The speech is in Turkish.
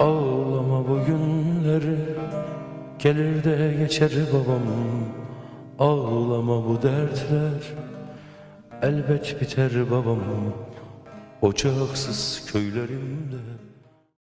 Ağlama bu günleri Gelir de geçer babam. Ağlama bu dertler Elbet biter babam. Ocaksız köylerimde.